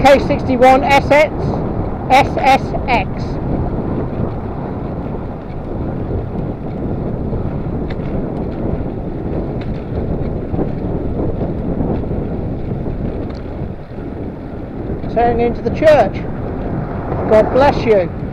EK61 SX SSX. Turning into the church. God bless you.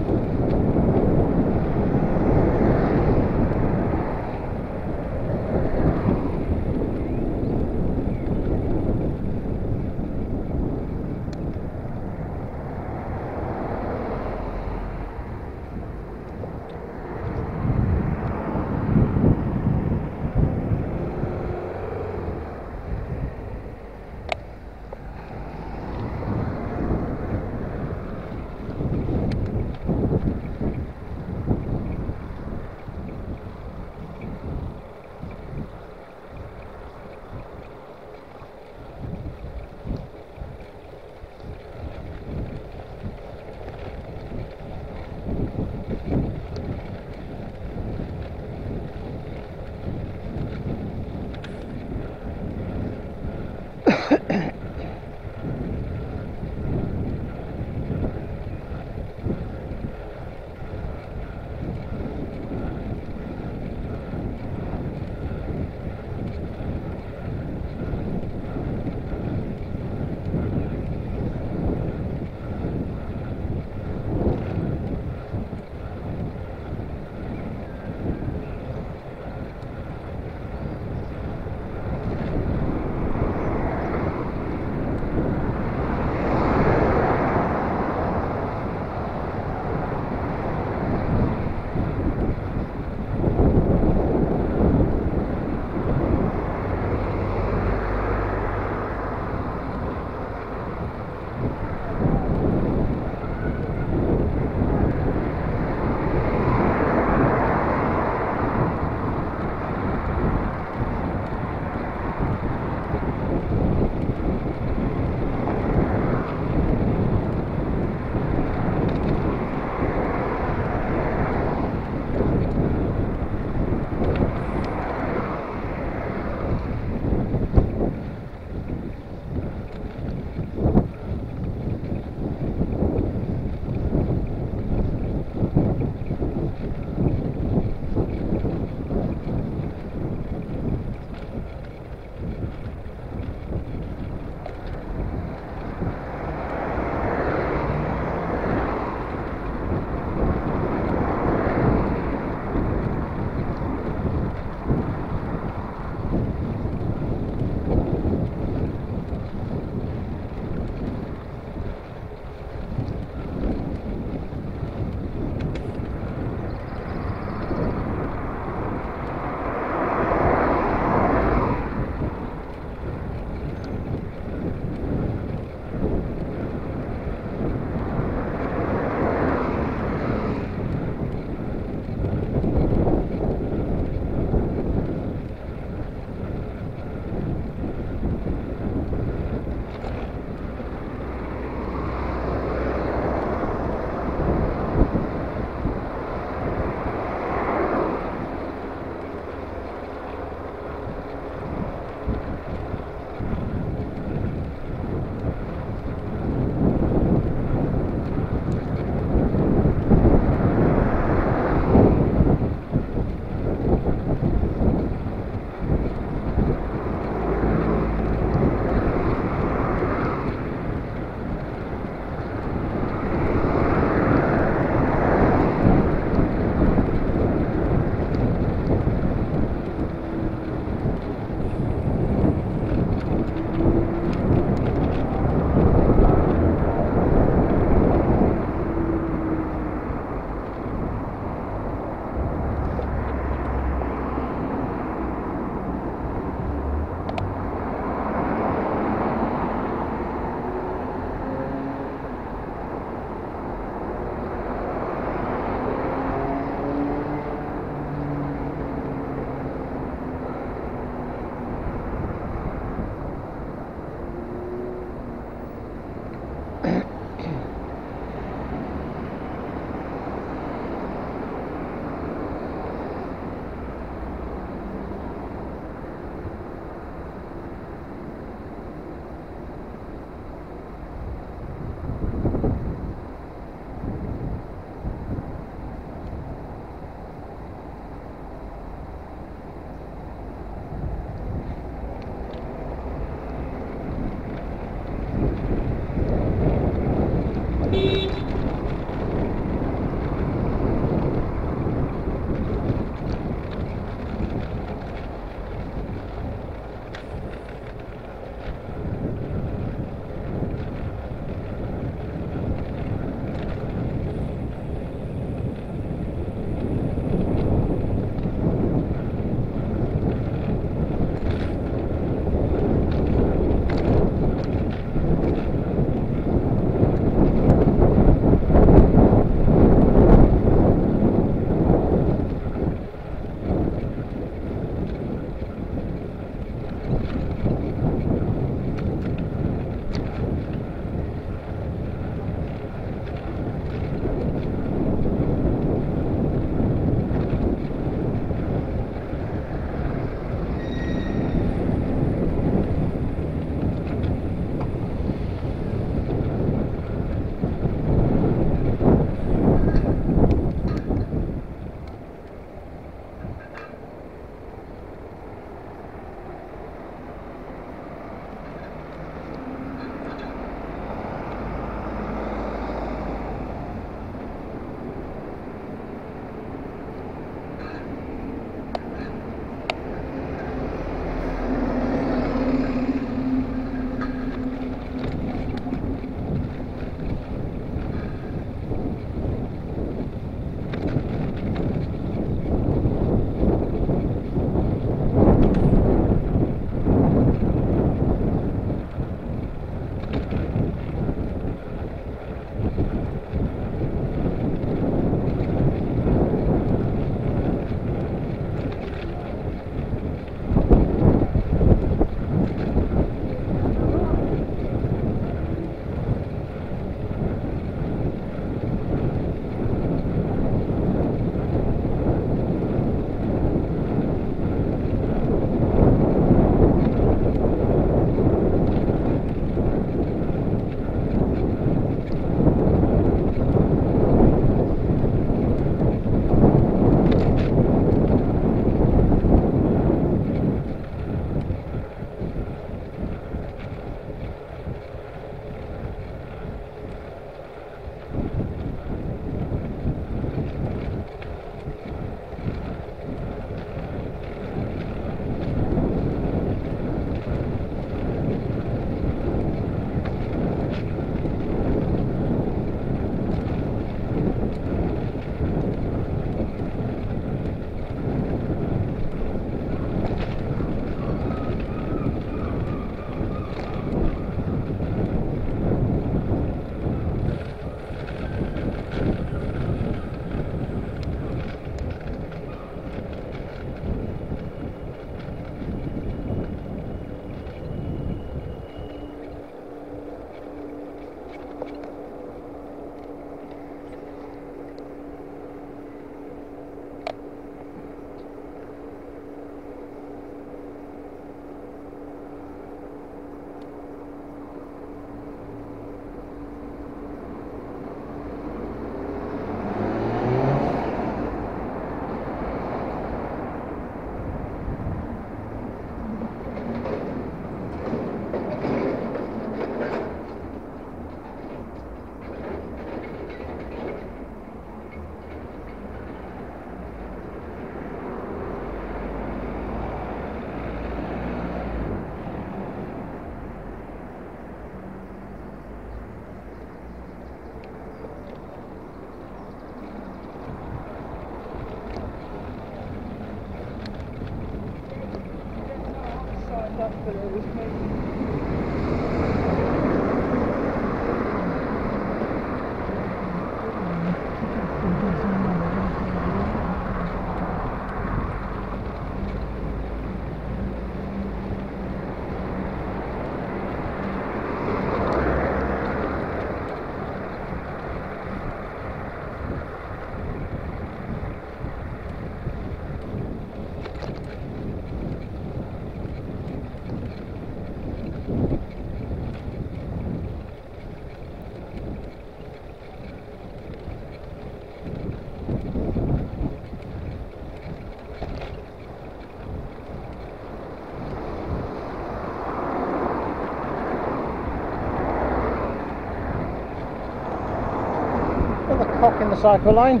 Cock in the cycle lane.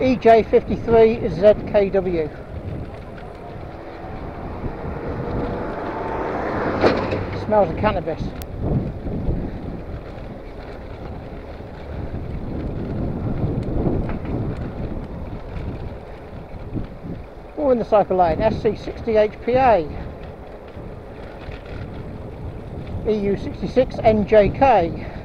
EJ53ZKW. Smells of cannabis. Or in the cycle lane, SC60HPA. EU66NJK. Thank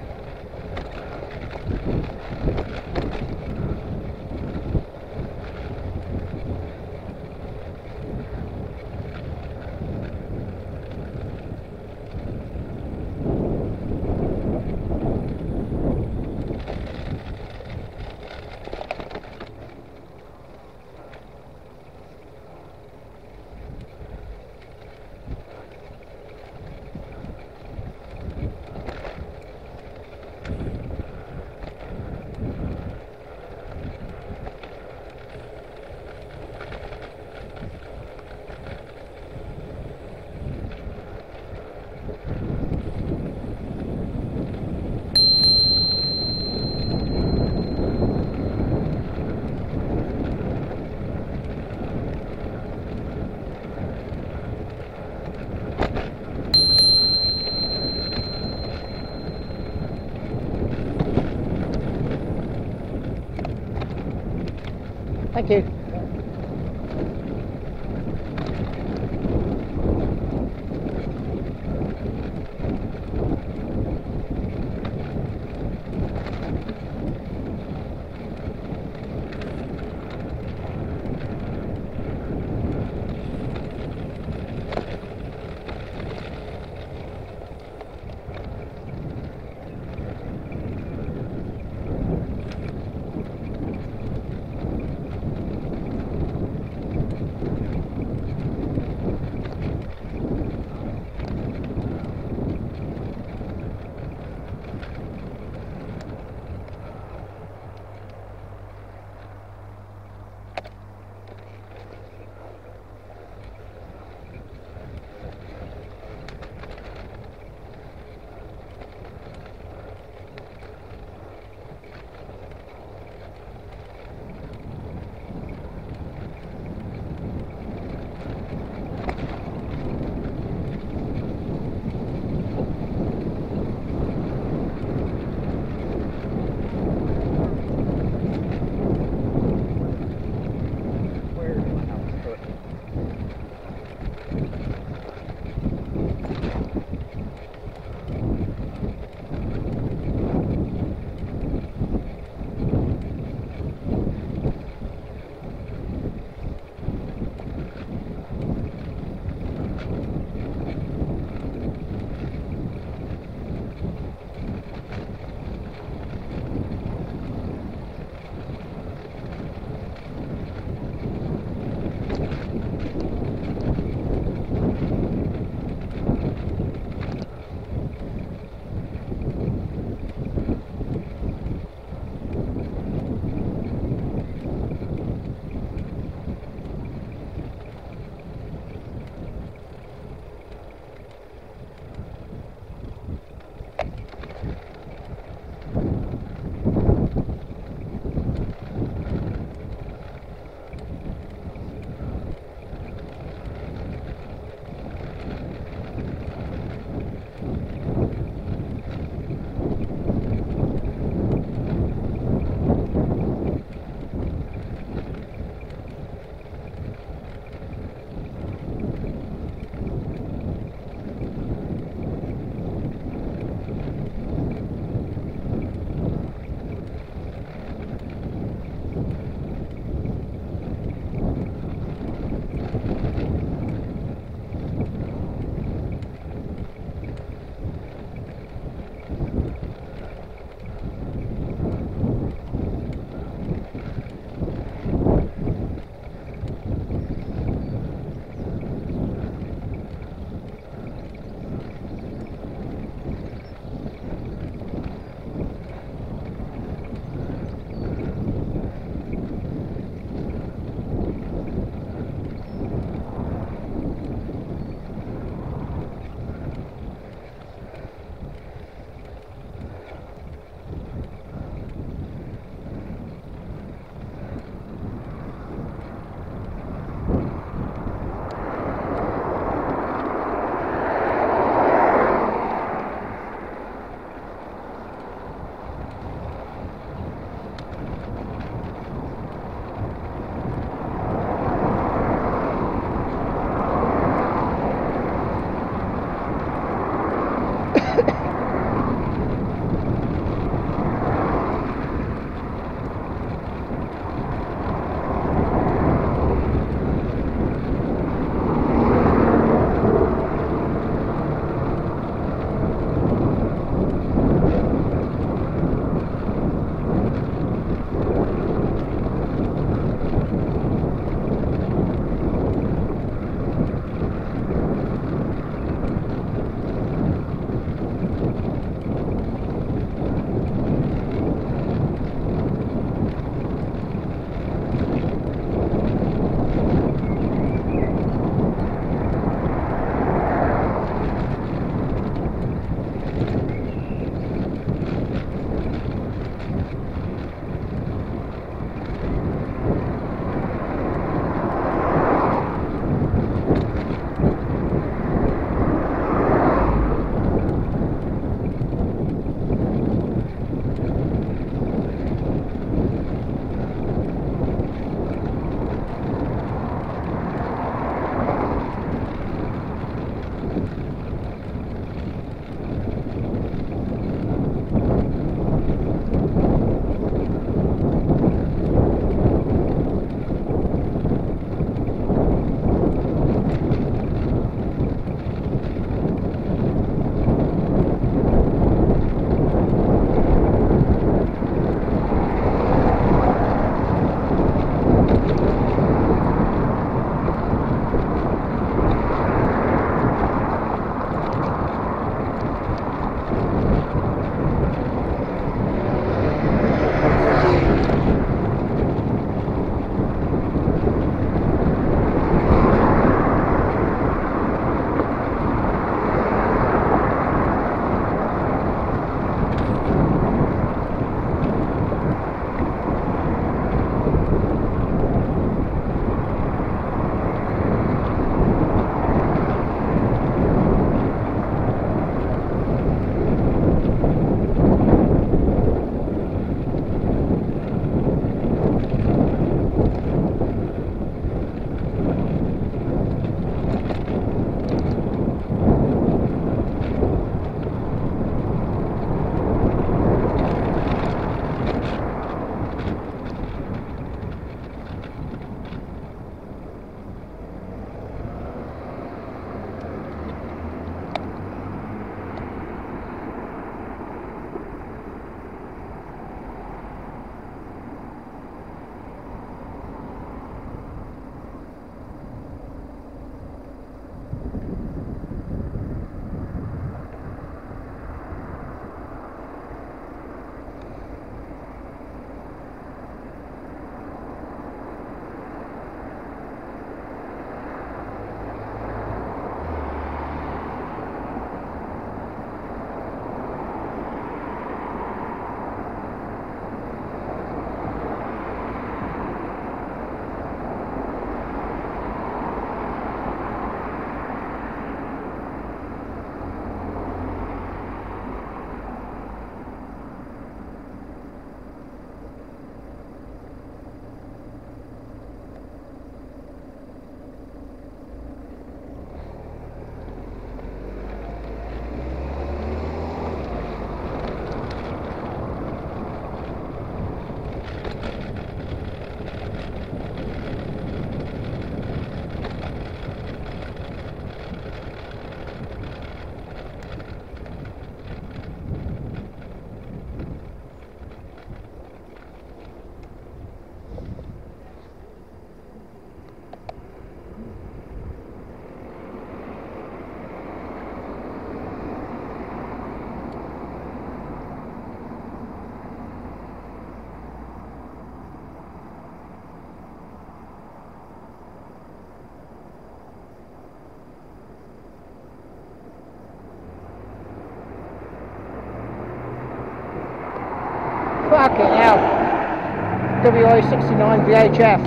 WI69 VHF.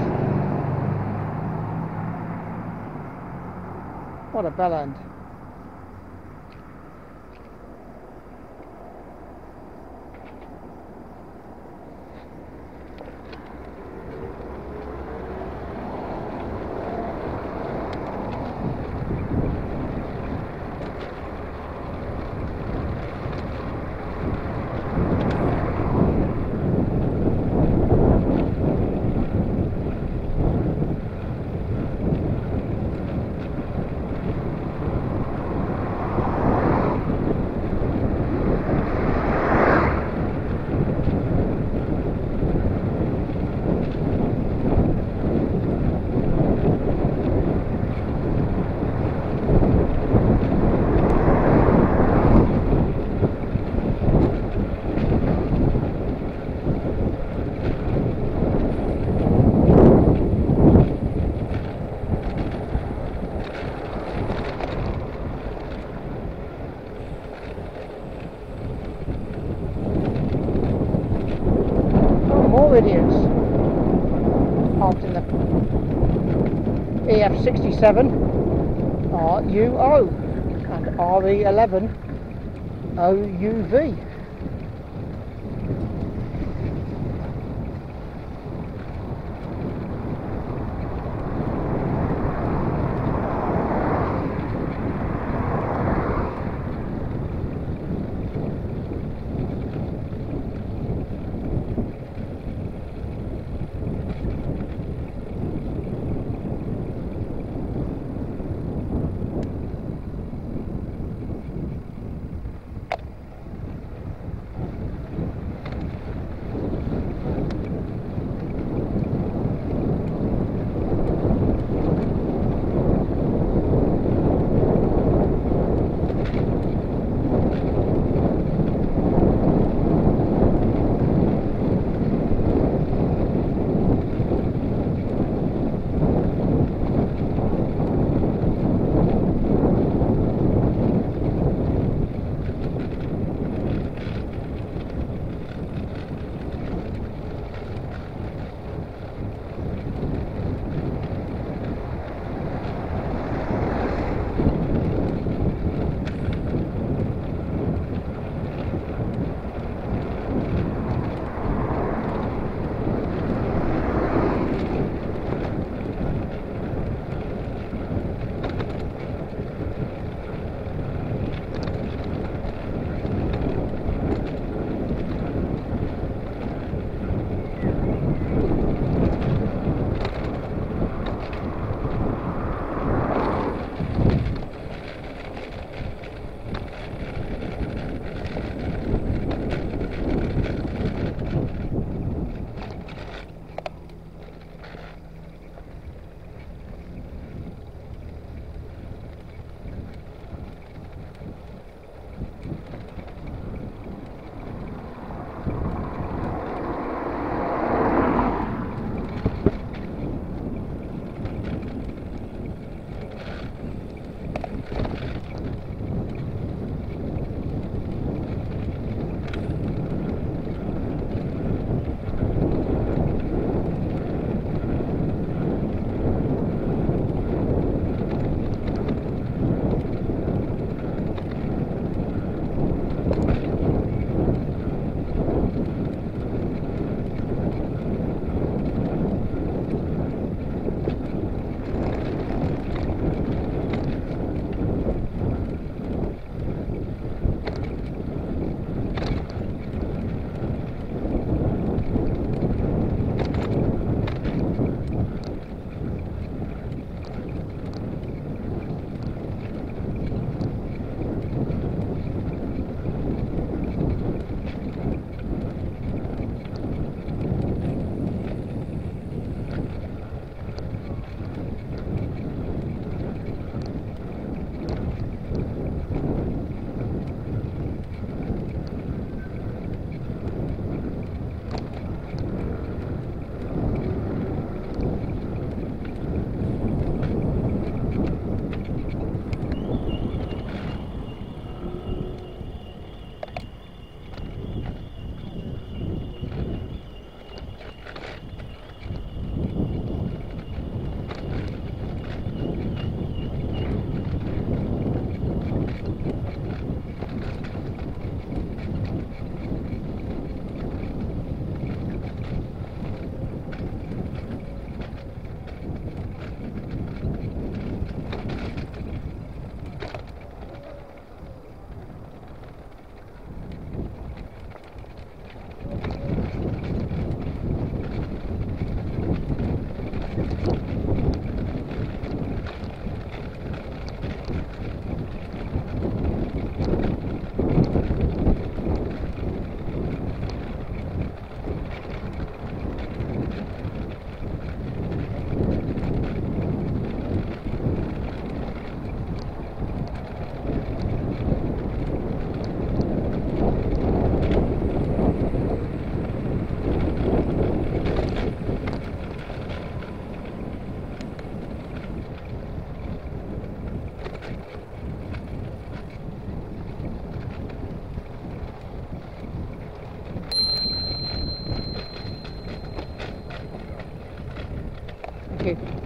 What a bell end. more idiots parked in the EF67 RUO and RE11 OUV. открыт.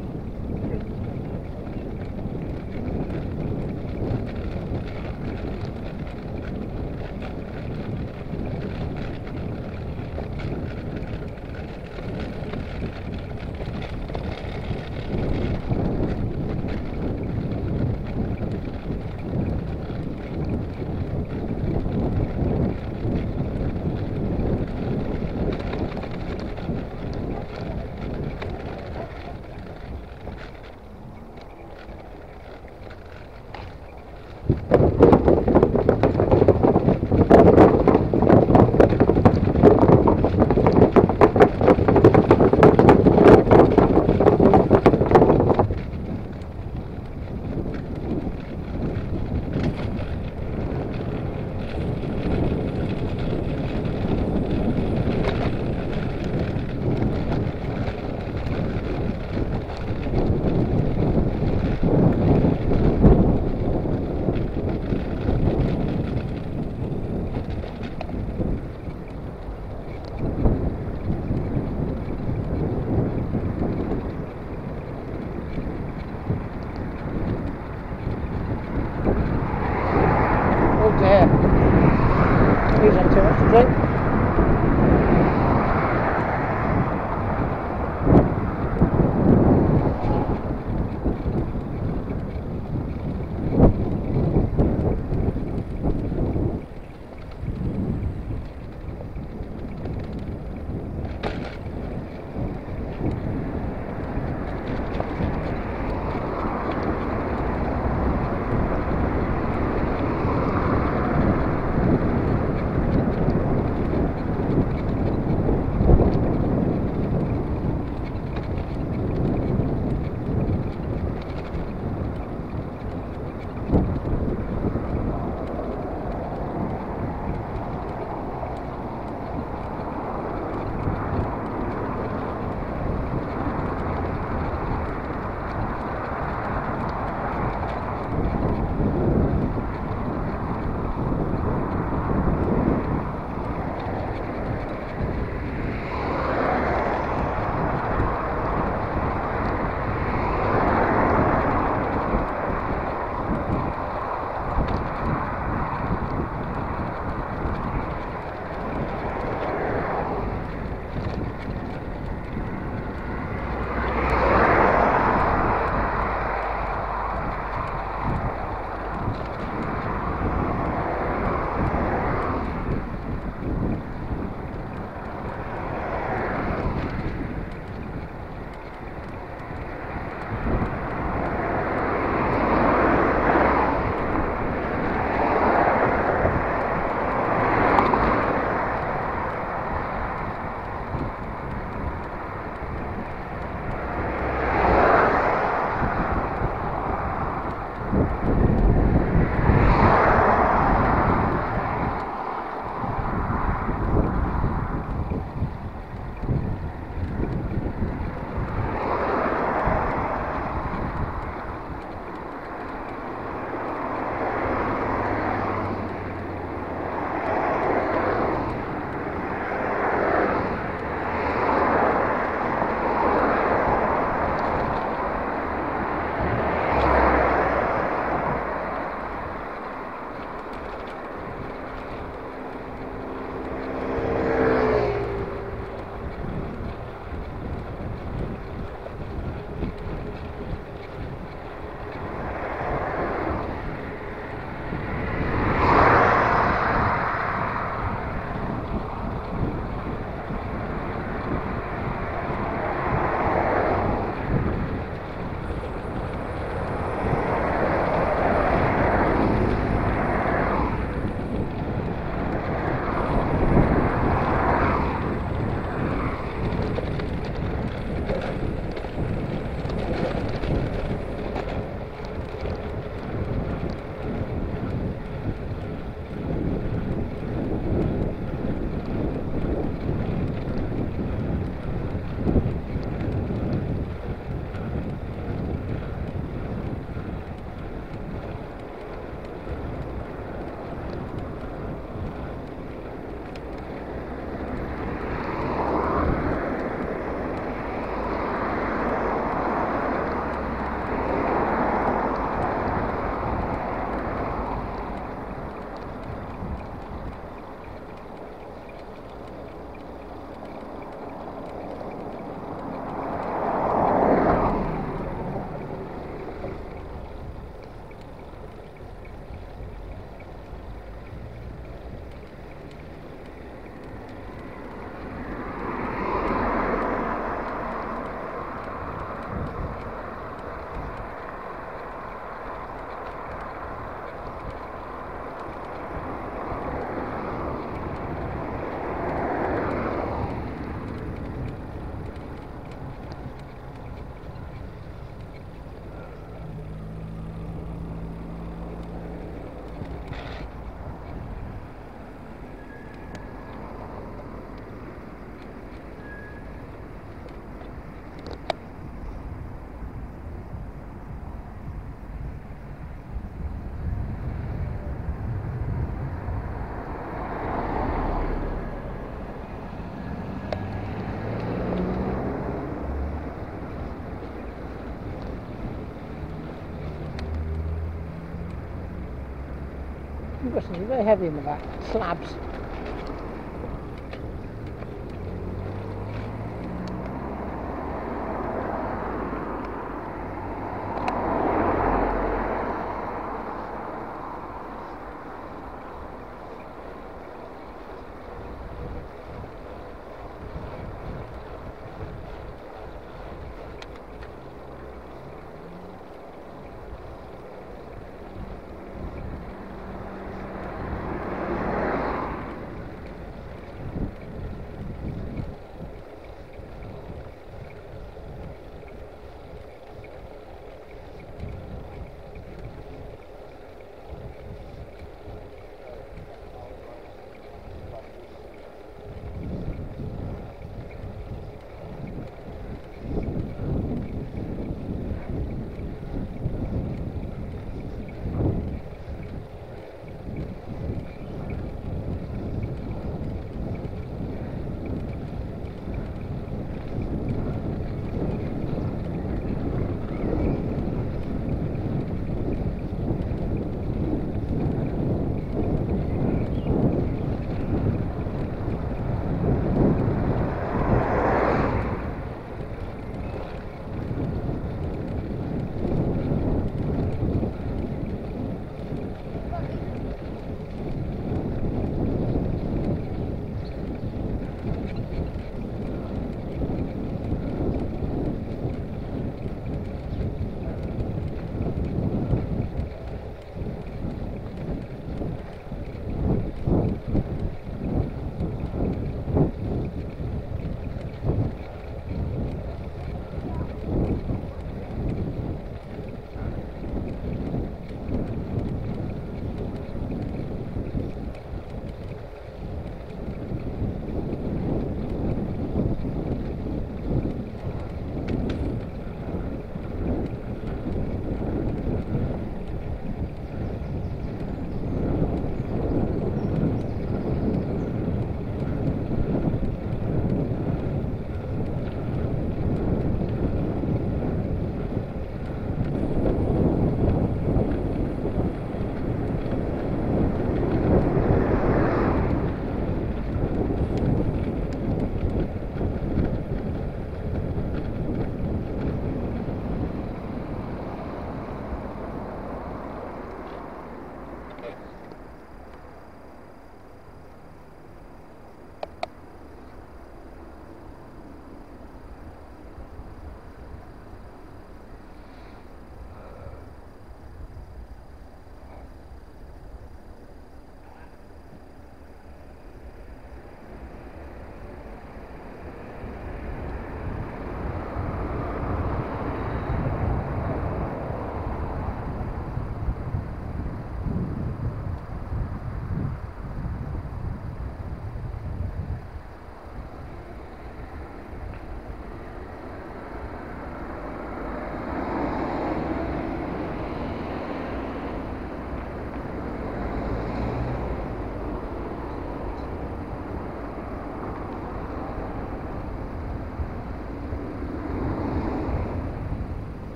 Something very heavy in the back. Slabs.